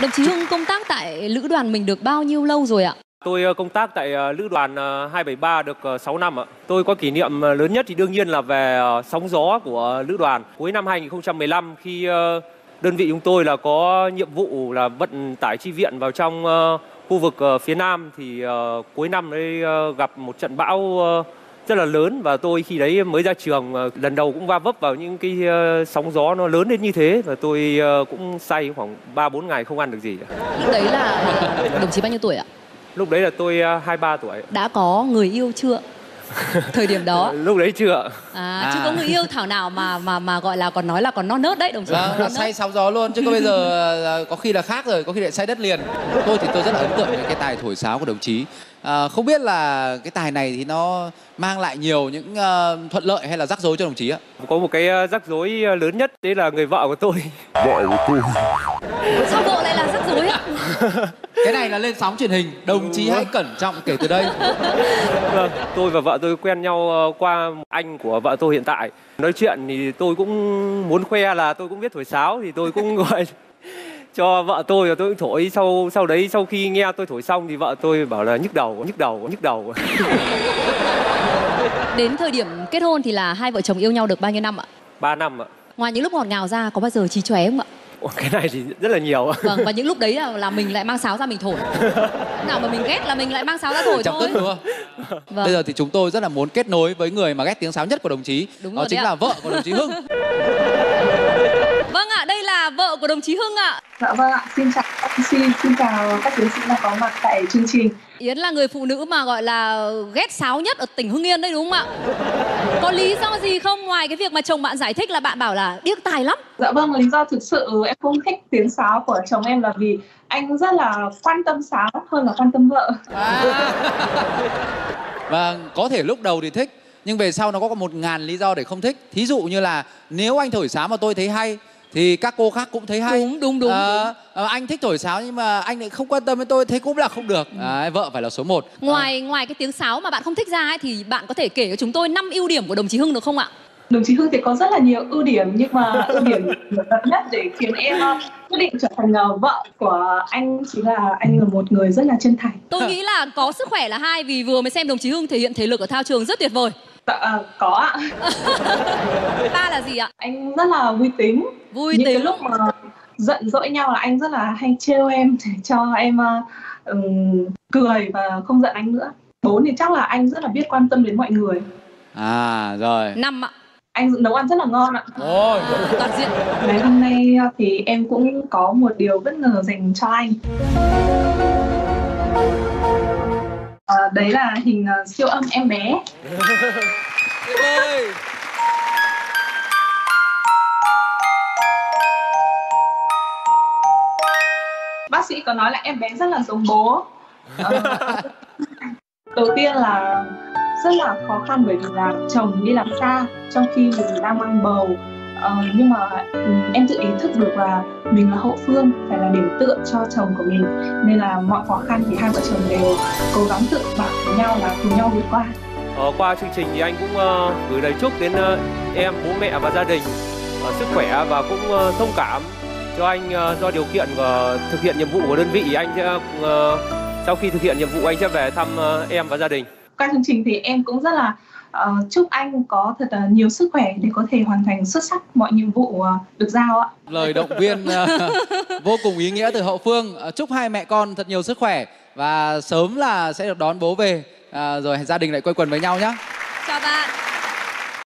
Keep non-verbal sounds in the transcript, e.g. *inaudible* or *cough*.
Đồng chí Hưng, công tác tại lữ đoàn mình được bao nhiêu lâu rồi ạ? Tôi ờ, công tác tại ờ, lữ đoàn ờ, 273 được 6 năm ạ. Tôi có kỷ niệm lớn nhất thì đương nhiên là về sóng gió của lữ đoàn. Cuối năm 2015 khi đơn vị chúng tôi là có nhiệm vụ là vận tải chi viện vào trong khu vực phía Nam thì cuối năm đấy gặp một trận bão rất là lớn và tôi khi đấy mới ra trường ờ, lần đầu cũng va vấp vào những cái ờ, sóng gió nó lớn đến như thế và tôi ờ, cũng say khoảng 3 4 ngày không ăn được gì. Lúc đấy là đồng chí bao nhiêu tuổi ạ? Lúc đấy là tôi ờ, 23 tuổi. Đã có người yêu chưa? *laughs* Thời điểm đó Lúc đấy chưa. à, chưa có người yêu thảo nào mà mà mà gọi là còn nói là còn non nớt đấy đồng chí. Vâng, nớt. say sóng gió luôn chứ có bây giờ có khi là khác rồi, có khi lại say đất liền. Tôi thì tôi rất là ấn tượng với cái tài thổi sáo của đồng chí. À, không biết là cái tài này thì nó mang lại nhiều những ờ, thuận lợi hay là rắc rối cho đồng chí ạ? Có một cái ờ, rắc rối ờ, lớn nhất đấy là người vợ của tôi. Sao vợ lại là rắc rối ạ? *laughs* Cái này là lên sóng truyền hình, đồng chí hãy cẩn trọng kể từ đây. *laughs* Vâng, tôi và vợ tôi quen nhau ờ, qua anh của vợ tôi hiện tại. Nói chuyện thì tôi cũng muốn khoe là tôi cũng biết thổi sáo thì tôi cũng *laughs* gọi cho vợ tôi và tôi cũng thổi sau sau đấy sau khi nghe tôi thổi xong thì vợ tôi bảo là nhức đầu nhức đầu nhức đầu *laughs* Đến thời điểm kết hôn thì là hai vợ chồng yêu nhau được bao nhiêu năm ạ? ba năm ạ Ngoài những lúc ngọt ngào ra có bao giờ trí chóe không ạ? Ủa, cái này thì rất là nhiều Vâng, và những lúc đấy là, là mình lại mang sáo ra mình thổi. Nào mà mình ghét là mình lại mang sáo ra thổi Chọc thôi. tức đúng không? Vâng. Bây giờ thì chúng tôi rất là muốn kết nối với người mà ghét tiếng sáo nhất của đồng chí. Đúng Đó rồi chính đấy ạ. là vợ của đồng chí Hưng. Vâng ạ, đây là vợ của đồng chí Hưng ạ. Dạ vâng ạ, xin chào các MC, xin chào các tiến sĩ đang có mặt tại chương trình. Yến là người phụ nữ mà gọi là ghét sáo nhất ở tỉnh Hưng Yên đấy đúng không ạ? Có lý do gì không ngoài cái việc mà chồng bạn giải thích là bạn bảo là điếc tài lắm. Dạ vâng, lý do thực sự em không thích tiếng sáo của chồng em là vì anh rất là quan tâm sáo hơn là quan tâm vợ. *laughs* Và có thể lúc đầu thì thích nhưng về sau nó có một ngàn lý do để không thích. Thí dụ như là nếu anh thổi sáo mà tôi thấy hay thì các cô khác cũng thấy hay. Đúng, đúng, đúng, Ờ, ờ, anh thích thổi sáo nhưng mà anh lại không quan tâm đến tôi thế cũng là không được. Đấy, vợ phải là số 1. Ngoài ngoài cái tiếng sáo mà bạn không thích ra ấy, thì bạn có thể kể cho chúng tôi năm ưu điểm của đồng chí Hưng được không ạ? Đồng chí Hưng thì có rất là nhiều ưu điểm nhưng mà ưu điểm nhất để khiến em ờ, quyết định trở thành ờ, vợ của anh chính là anh là một người rất là chân thành. Tôi nghĩ là có sức khỏe là hai vì vừa mới xem đồng chí Hưng thể hiện thể lực ở thao trường rất tuyệt vời. Dạ, ờ, có ạ. *laughs* Ba là gì ạ? Anh rất là vui tính. Vui Những cái tính. lúc mà giận dỗi nhau là anh rất là hay trêu em để cho em ờ, ừm, cười và không giận anh nữa. Bốn thì chắc là anh rất là biết quan tâm đến mọi người. À rồi. Năm ạ. Anh nấu ăn rất là ngon ạ. Ôi, Toàn diện. Ngày hôm nay thì em cũng có một điều bất ngờ dành cho anh. À, đấy là hình ờ, siêu âm em bé. tuyệt vời. Bác sĩ có nói là em bé rất là giống bố. Ờ, *laughs* đầu tiên là rất là khó khăn bởi vì là chồng đi làm xa trong khi mình đang mang bầu. Ờ, nhưng mà ừ, em tự ý thức được là mình là hậu phương phải là điểm tựa cho chồng của mình. Nên là mọi khó khăn thì hai vợ chồng đều cố gắng tự bảo với nhau là cùng nhau vượt qua. Ờ, qua chương trình thì anh cũng ờ, gửi lời chúc đến ờ, em, bố mẹ và gia đình ờ, sức khỏe và cũng ờ, thông cảm cho anh ờ, do điều kiện của thực hiện nhiệm vụ của đơn vị. Anh sẽ ờ, sau khi thực hiện nhiệm vụ anh sẽ về thăm ờ, em và gia đình. qua chương trình thì em cũng rất là ờ, chúc anh có thật là nhiều sức khỏe để có thể hoàn thành xuất sắc mọi nhiệm vụ ờ, được giao ạ Lời động viên ờ, *laughs* vô cùng ý nghĩa từ hậu phương. Ờ, Chúc hai mẹ con thật nhiều sức khỏe và sớm là sẽ được đón bố về. À, rồi gia đình lại quây quần với nhau nhé. Chào bạn.